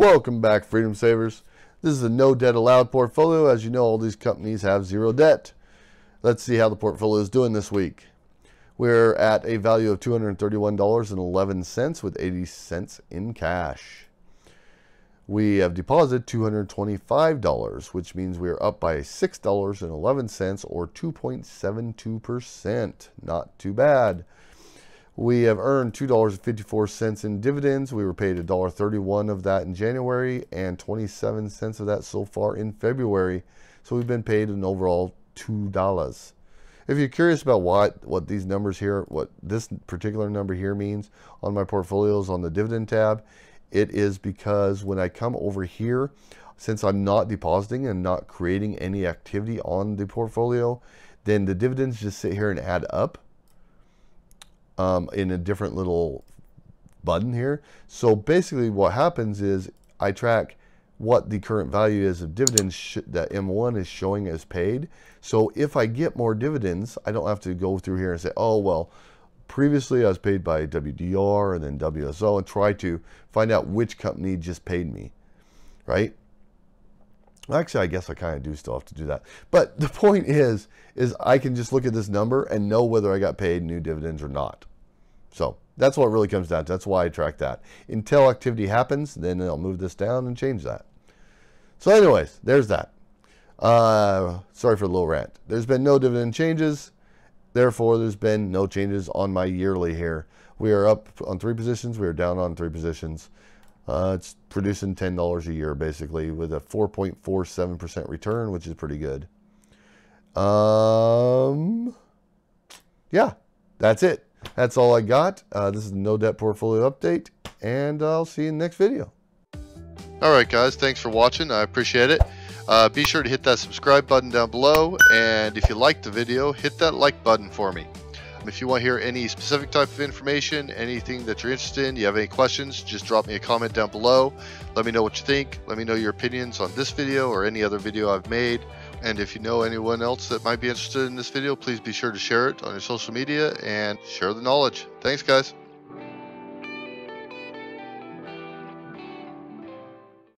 Welcome back, Freedom Savers. This is a no debt allowed portfolio. As you know, all these companies have zero debt. Let's see how the portfolio is doing this week. We're at a value of $231.11 with 80 cents in cash. We have deposited $225, which means we are up by $6.11 or 2.72%. Not too bad. We have earned $2.54 in dividends. We were paid $1.31 of that in January and 27 cents of that so far in February. So we've been paid an overall $2. If you're curious about what, what these numbers here, what this particular number here means on my portfolios on the dividend tab, it is because when I come over here, since I'm not depositing and not creating any activity on the portfolio, then the dividends just sit here and add up um, in a different little button here. So basically what happens is I track what the current value is of dividends that M1 is showing as paid. So if I get more dividends, I don't have to go through here and say, oh, well, Previously, I was paid by WDR and then WSO and try to find out which company just paid me, right? Actually, I guess I kind of do still have to do that. But the point is, is I can just look at this number and know whether I got paid new dividends or not. So that's what really comes down to. That's why I track that. Until activity happens, then I'll move this down and change that. So anyways, there's that. Uh, sorry for the little rant. There's been no dividend changes. Therefore, there's been no changes on my yearly here. We are up on three positions. We are down on three positions. Uh, it's producing $10 a year, basically, with a 4.47% return, which is pretty good. Um, yeah, that's it. That's all I got. Uh, this is the No Debt Portfolio Update, and I'll see you in the next video. All right, guys. Thanks for watching. I appreciate it. Uh, be sure to hit that subscribe button down below, and if you liked the video, hit that like button for me. Um, if you want to hear any specific type of information, anything that you're interested in, you have any questions, just drop me a comment down below. Let me know what you think. Let me know your opinions on this video or any other video I've made. And if you know anyone else that might be interested in this video, please be sure to share it on your social media and share the knowledge. Thanks, guys.